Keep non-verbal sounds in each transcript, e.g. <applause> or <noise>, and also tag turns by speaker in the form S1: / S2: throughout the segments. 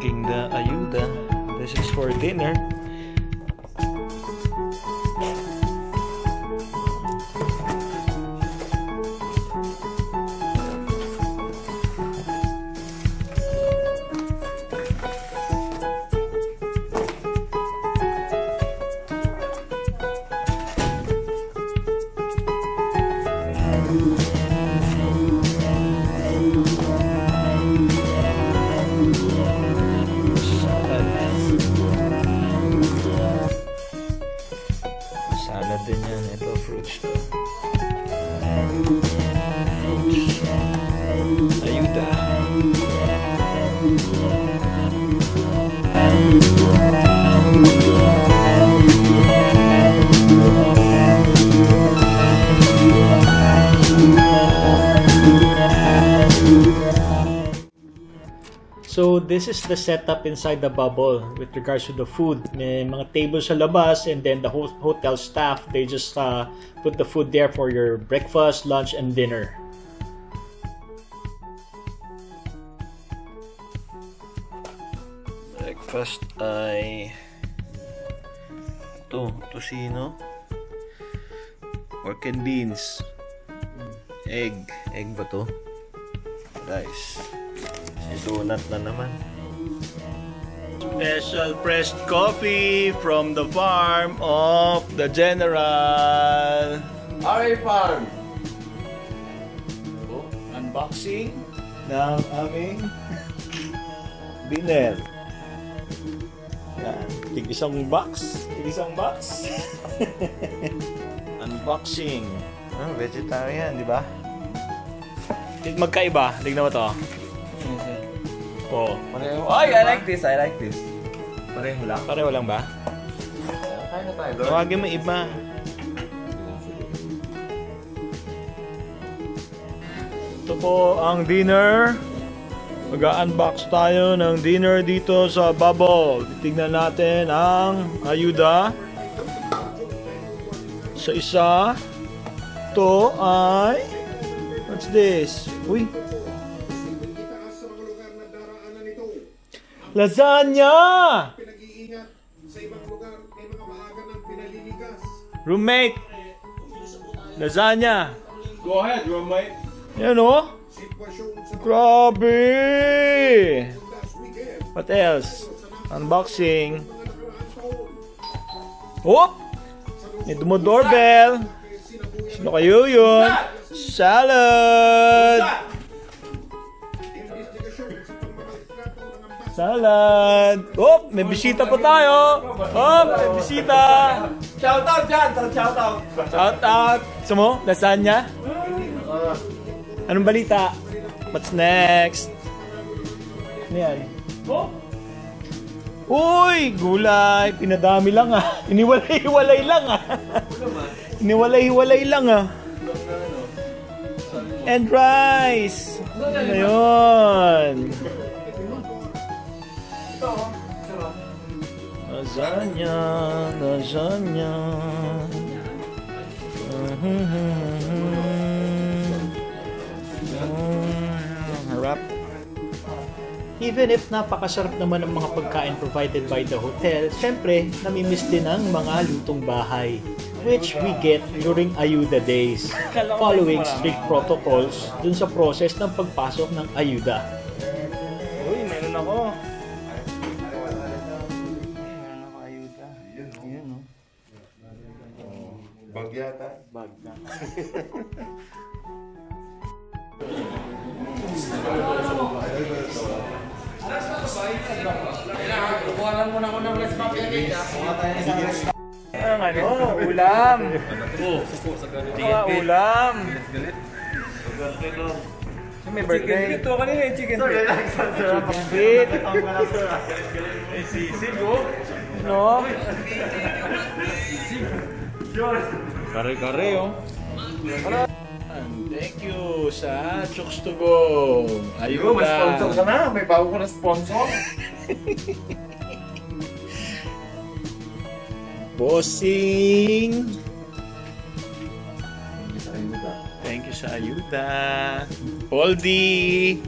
S1: Cooking the ayuda. This is for dinner. Salad. So this is the setup inside the bubble with regards to the food. May mga tables sa labas and then the ho- hotel staff, they just uh, put the food there for your breakfast, lunch, and dinner. Breakfast ay ito, tosino, pork and beans, egg, egg ba to? Rice. Donut na naman. Special pressed coffee from the farm of the General.
S2: RA Farm.
S1: Oh, unboxing ng aming <laughs> dinner. Yan. Tig isang box. Tig isang box. <laughs> unboxing. Oh, vegetarian, di ba? Magkaiba. Tignan mo to. Oh,
S2: Pareho. Ay, I like this. I like this. Pareho lang.
S1: pareho lang ba?
S2: Kain na tayo.
S1: Tawagin mo iba. Ito po ang dinner. Mag-unbox tayo ng dinner dito sa Bubble. Tignan natin ang ayuda. Sa isa, to ay... What's this? Uy! Lasagna!
S3: pinag-iingat sa ibang lugar may mga maaga ng pinaliligas.
S1: Roommate! Lasagna!
S2: Go ahead, roommate.
S1: Yan o!
S3: Sa
S1: Grabe! What else? Unboxing. Oop! May dumo-doorbell. Sino kayo yun? Salad! Salad! Oop! May bisita pa tayo! Oop! May bisita!
S2: Shout out dyan. Shout out.
S1: Shout out! Gusto mo? Lasagna? Anong balita? What's next? Ano yan? Uy! Gulay! Pinadami lang ah! <laughs> Iniwalay-hiwalay lang ah! <laughs> Iniwalay-hiwalay lang ah! And rice! Ano Lasagna! Lasagna! Harap. Even if napakasarap naman ng mga pagkain provided by the hotel, syempre, namimiss din ang mga lutong bahay which we get during ayuda days <laughs> following strict protocols dun sa process ng pagpasok ng ayuda. Uy, meron ako.
S3: Bag yata.
S1: Bag na.
S2: Kukuhanan mo na ako ng rest map yan.
S1: Ang ano, ulam. Mga ulam. May birthday.
S2: Ito kanina yung chicken feet.
S1: Sweet. No? Kare-kare, oh. Thank you sa Chooks to Go.
S2: Ayun, may sponsor ka na. May bago ka na sponsor. <laughs>
S1: Bossing. Thank you sa ayuda. Oldie.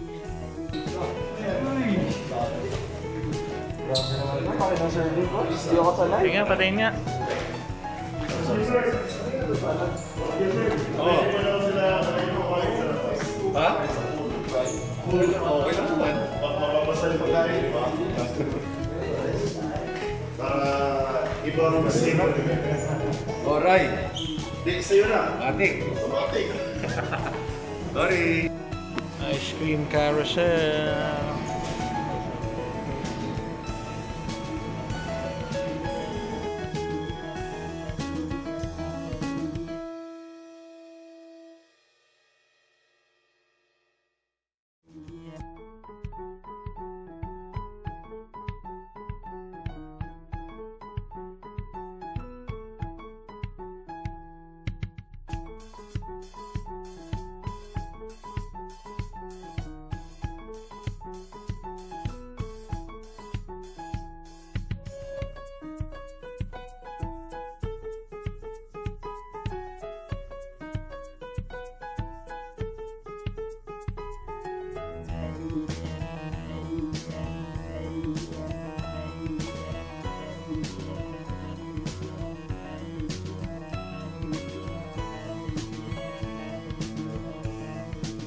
S1: Sige nga, patayin nga.
S2: Ha? Okay lang naman.
S3: Mapapasal pa tayo, di ba? Para iba ang.
S2: Alright.
S3: Di, sa'yo na.
S2: Matik.
S3: Automatic. <laughs>
S2: Sorry.
S1: Ice cream carousel.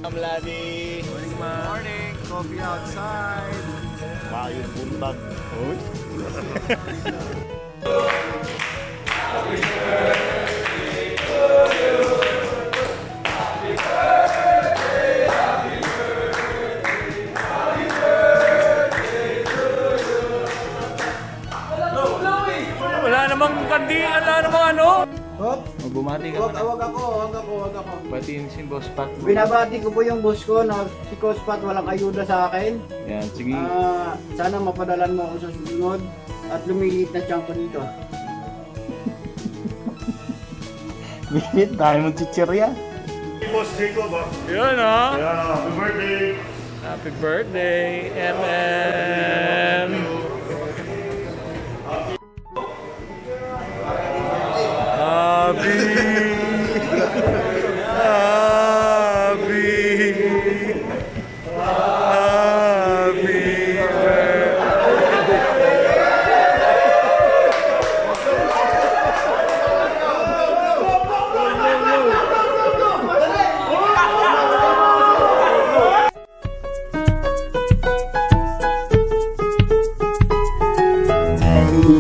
S1: Amladi. Morning, ma.
S3: Morning, coffee outside.
S1: Mayong buntag. Uy. Wala namang kandi, wala namang ano.
S4: Hop,
S1: Oh, bumati ka
S4: wag,
S1: muna.
S4: wag ako, wag ako, wag ako.
S1: Batiin si Boss Pat.
S4: Binabati ko po yung boss ko na si Coach Pat walang ayuda sa akin.
S1: Yan, sige.
S4: Ah, sana mapadalan mo ako sa susunod at lumiliit na tiyan ko dito.
S1: Minit, <laughs> dahil mong chichirya.
S3: Boss Jacob, ah.
S1: Yun oh.
S3: Happy birthday.
S1: Happy birthday, MM! Yeah.